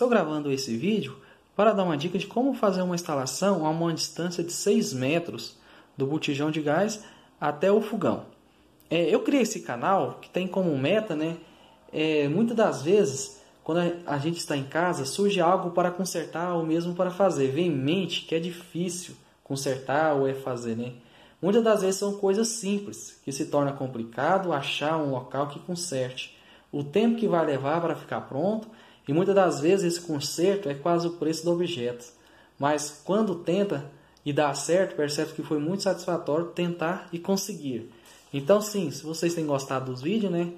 Estou gravando esse vídeo para dar uma dica de como fazer uma instalação a uma distância de 6 metros do botijão de gás até o fogão. É, eu criei esse canal que tem como meta, né? É, muitas das vezes, quando a gente está em casa, surge algo para consertar ou mesmo para fazer. Vem em mente que é difícil consertar ou é fazer, né? Muitas das vezes são coisas simples que se torna complicado achar um local que conserte. O tempo que vai levar para ficar pronto e muitas das vezes esse conserto é quase o preço do objeto. Mas quando tenta e dá certo, percebe que foi muito satisfatório tentar e conseguir. Então sim, se vocês têm gostado dos vídeos, né?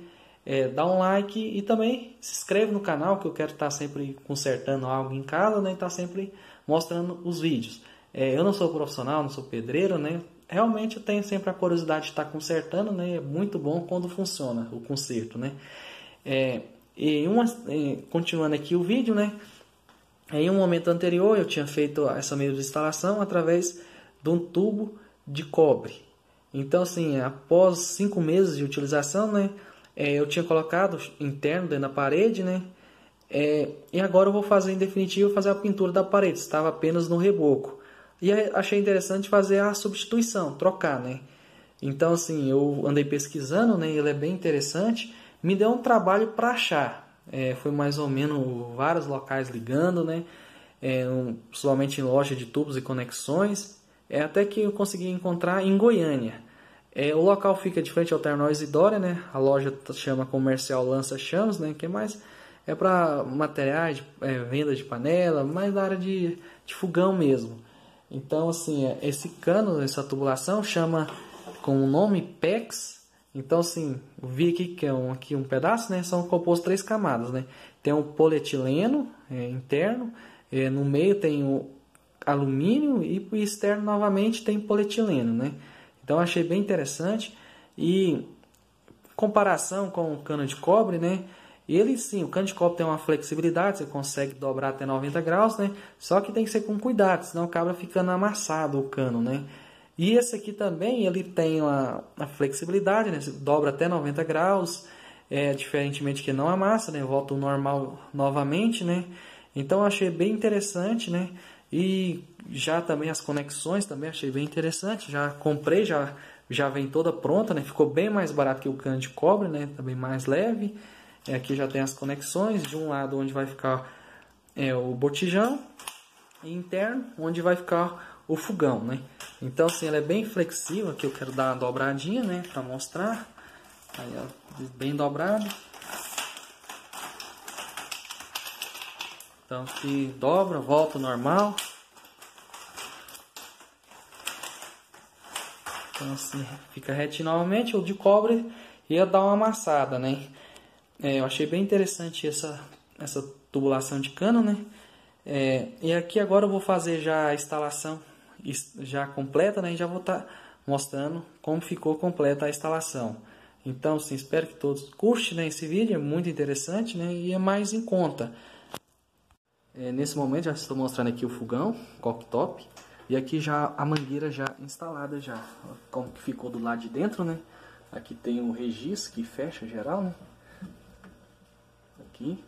É, dá um like e também se inscreve no canal que eu quero estar sempre consertando algo em casa, né? Estar sempre mostrando os vídeos. É, eu não sou profissional, não sou pedreiro, né? Realmente eu tenho sempre a curiosidade de estar consertando, né? É muito bom quando funciona o conserto, né? É, e uma, continuando aqui o vídeo, né? Em um momento anterior eu tinha feito essa mesma instalação através de um tubo de cobre. Então assim, após cinco meses de utilização, né? É, eu tinha colocado interno dentro da parede, né? É, e agora eu vou fazer em definitivo fazer a pintura da parede. Estava apenas no reboco. E achei interessante fazer a substituição, trocar, né? Então assim, eu andei pesquisando, né? Ele é bem interessante me deu um trabalho para achar. É, foi mais ou menos vários locais ligando, né? É, um, principalmente em loja de tubos e conexões. É, até que eu consegui encontrar em Goiânia. É, o local fica de frente ao Terminal Isidória, né? A loja chama Comercial Lança Chamas, né? Que é mais é para materiais, é, venda de panela, mais da área de, de fogão mesmo. Então, assim, é, esse cano, essa tubulação chama com o nome PEX então, assim, vi que é um, aqui um pedaço, né? São compostos três camadas, né? Tem o polietileno é, interno, é, no meio tem o alumínio e o externo novamente tem polietileno, né? Então, achei bem interessante e comparação com o cano de cobre, né? Ele sim, o cano de cobre tem uma flexibilidade, você consegue dobrar até 90 graus, né? Só que tem que ser com cuidado, senão acaba ficando amassado o cano, né? E esse aqui também ele tem uma, uma flexibilidade, né? dobra até 90 graus, é, diferentemente que não amassa, né? volta ao normal novamente, né? Então achei bem interessante, né? E já também as conexões também achei bem interessante. Já comprei, já já vem toda pronta, né? Ficou bem mais barato que o cano de cobre, né? Também mais leve. É, aqui já tem as conexões de um lado onde vai ficar é, o botijão interno onde vai ficar o fogão, né? Então, assim, ela é bem flexível, aqui eu quero dar uma dobradinha, né, para mostrar. Aí, ó, bem dobrado. Então, aqui dobra, volta normal. Então, assim, fica retinho novamente. O de cobre ia dar uma amassada, né? É, eu achei bem interessante essa, essa tubulação de cano, né? É, e aqui agora eu vou fazer já a instalação já completa, né, e já vou estar tá mostrando como ficou completa a instalação. Então, sim, espero que todos curtem né, esse vídeo, é muito interessante né, e é mais em conta. É, nesse momento já estou mostrando aqui o fogão, cooktop, e aqui já a mangueira já instalada já, como que ficou do lado de dentro, né? Aqui tem o registro que fecha geral, né? Aqui.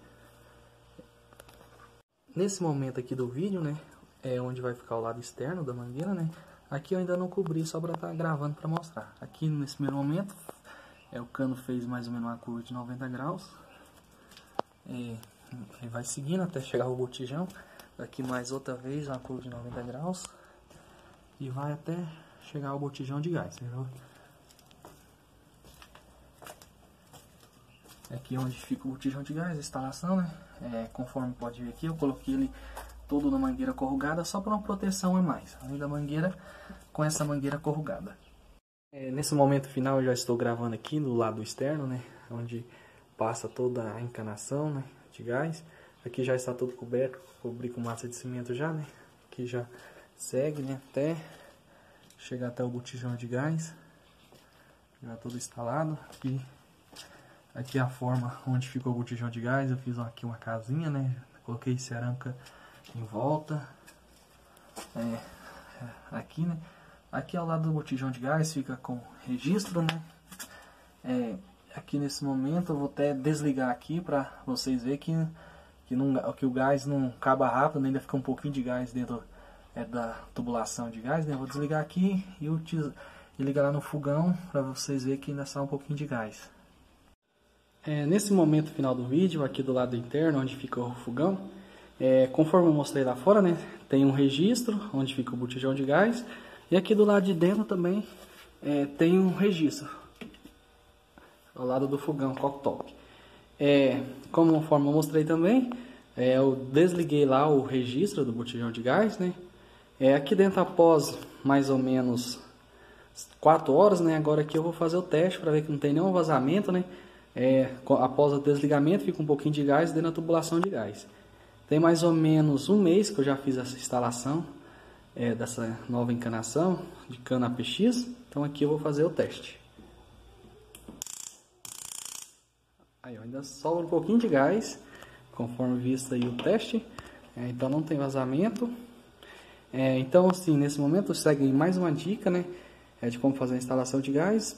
Nesse momento aqui do vídeo, né? É onde vai ficar o lado externo da mangueira, né? Aqui eu ainda não cobri, só para estar tá gravando para mostrar. Aqui nesse primeiro momento, é, o cano fez mais ou menos uma curva de 90 graus. É, e vai seguindo até chegar o botijão. Aqui mais outra vez uma curva de 90 graus. E vai até chegar ao botijão de gás, viu? Aqui onde fica o botijão de gás, a instalação, né? É, conforme pode ver aqui, eu coloquei ele todo na mangueira corrugada só para uma proteção a mais, além da mangueira com essa mangueira corrugada. É, nesse momento final eu já estou gravando aqui no lado externo, né, onde passa toda a encanação né, de gás. Aqui já está tudo coberto, cobri com massa de cimento já, né, aqui já segue né, até chegar até o botijão de gás, já tudo instalado. Aqui, aqui a forma onde ficou o botijão de gás, eu fiz aqui uma casinha, né, coloquei cerâmica em volta. É, aqui, né? Aqui ao lado do botijão de gás fica com registro, né? É, aqui nesse momento eu vou até desligar aqui para vocês verem que que, não, que o gás não acaba rápido, né? ainda fica um pouquinho de gás dentro é, da tubulação de gás. Né? vou desligar aqui e, e ligar lá no fogão para vocês verem que ainda sai um pouquinho de gás. É, nesse momento final do vídeo, aqui do lado interno, onde fica o fogão, é, conforme eu mostrei lá fora, né, tem um registro onde fica o botijão de gás. E aqui do lado de dentro também é, tem um registro, ao lado do fogão cooktop. É, como conforme eu mostrei também, é, eu desliguei lá o registro do botijão de gás, né? É, aqui dentro após mais ou menos 4 horas, né? Agora aqui eu vou fazer o teste para ver que não tem nenhum vazamento, né? É, após o desligamento fica um pouquinho de gás dentro da tubulação de gás. Tem mais ou menos um mês que eu já fiz essa instalação é, dessa nova encanação de cana APX. Então aqui eu vou fazer o teste. Aí ainda sobra um pouquinho de gás, conforme visto aí o teste. É, então não tem vazamento. É, então assim, nesse momento segue mais uma dica, né? É de como fazer a instalação de gás.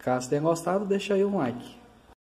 Caso tenha gostado, deixa aí um like.